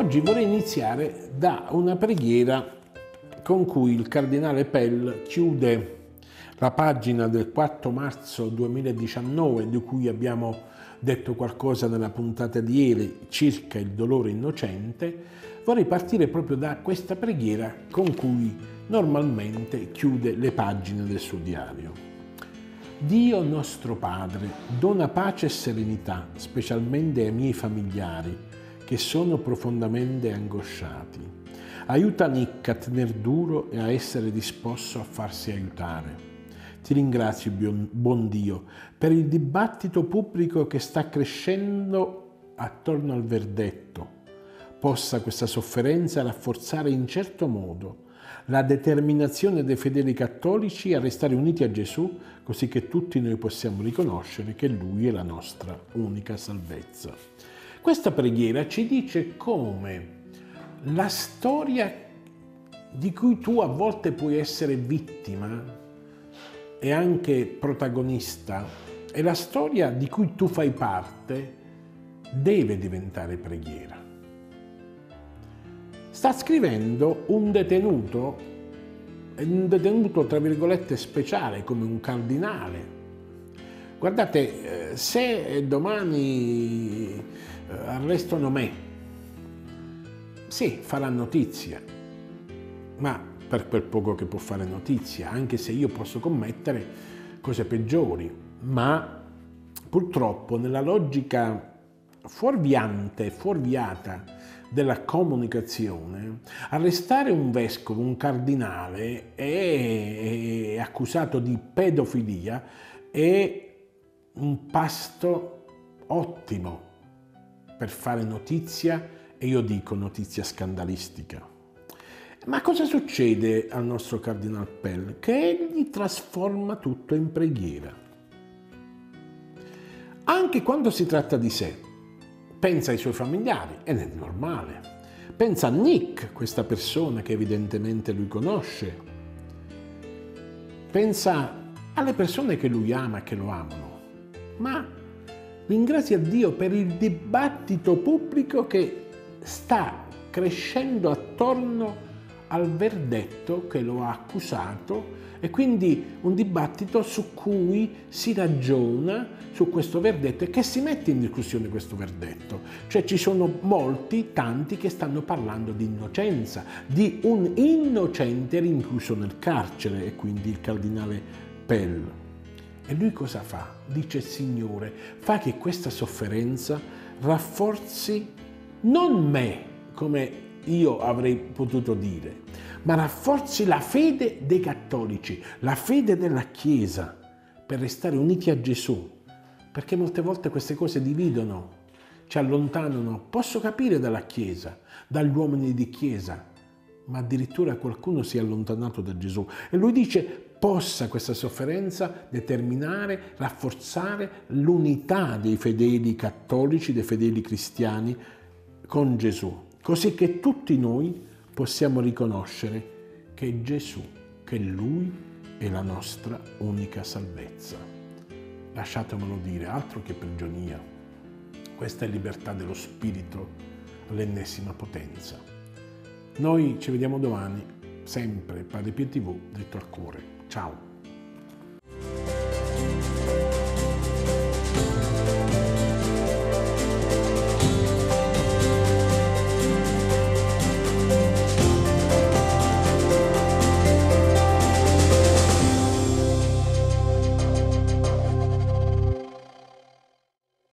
Oggi vorrei iniziare da una preghiera con cui il cardinale Pell chiude la pagina del 4 marzo 2019 di cui abbiamo detto qualcosa nella puntata di ieri circa il dolore innocente, vorrei partire proprio da questa preghiera con cui normalmente chiude le pagine del suo diario. Dio nostro Padre, dona pace e serenità, specialmente ai miei familiari, che sono profondamente angosciati. Aiuta Nick a tener duro e a essere disposto a farsi aiutare. Ti ringrazio, buon Dio, per il dibattito pubblico che sta crescendo attorno al verdetto. Possa questa sofferenza rafforzare in certo modo la determinazione dei fedeli cattolici a restare uniti a Gesù, così che tutti noi possiamo riconoscere che Lui è la nostra unica salvezza. Questa preghiera ci dice come la storia di cui tu a volte puoi essere vittima e anche protagonista, e la storia di cui tu fai parte deve diventare preghiera sta scrivendo un detenuto, un detenuto tra virgolette speciale come un cardinale. Guardate, eh, se domani eh, arrestano me, sì, farà notizia, ma per quel poco che può fare notizia, anche se io posso commettere cose peggiori, ma purtroppo nella logica fuorviante, fuorviata della comunicazione, arrestare un vescovo, un cardinale, è, accusato di pedofilia è un pasto ottimo per fare notizia e io dico notizia scandalistica. Ma cosa succede al nostro Cardinal Pell? Che egli trasforma tutto in preghiera. Anche quando si tratta di sé, pensa ai suoi familiari ed è normale. Pensa a Nick, questa persona che evidentemente lui conosce. Pensa alle persone che lui ama e che lo amano. Ma ringrazia Dio per il dibattito pubblico che sta crescendo attorno al verdetto che lo ha accusato e quindi un dibattito su cui si ragiona su questo verdetto e che si mette in discussione questo verdetto. Cioè ci sono molti, tanti che stanno parlando di innocenza, di un innocente rinchiuso nel carcere e quindi il cardinale Pell. E lui cosa fa? Dice Signore, fa che questa sofferenza rafforzi non me come io avrei potuto dire, ma rafforzi la fede dei cattolici, la fede della Chiesa, per restare uniti a Gesù. Perché molte volte queste cose dividono, ci allontanano. Posso capire dalla Chiesa, dagli uomini di Chiesa, ma addirittura qualcuno si è allontanato da Gesù. E lui dice, possa questa sofferenza determinare, rafforzare l'unità dei fedeli cattolici, dei fedeli cristiani con Gesù così che tutti noi possiamo riconoscere che Gesù, che Lui è la nostra unica salvezza. Lasciatemelo dire, altro che prigionia. Questa è libertà dello spirito all'ennesima potenza. Noi ci vediamo domani, sempre Padre Pio TV, detto al cuore. Ciao!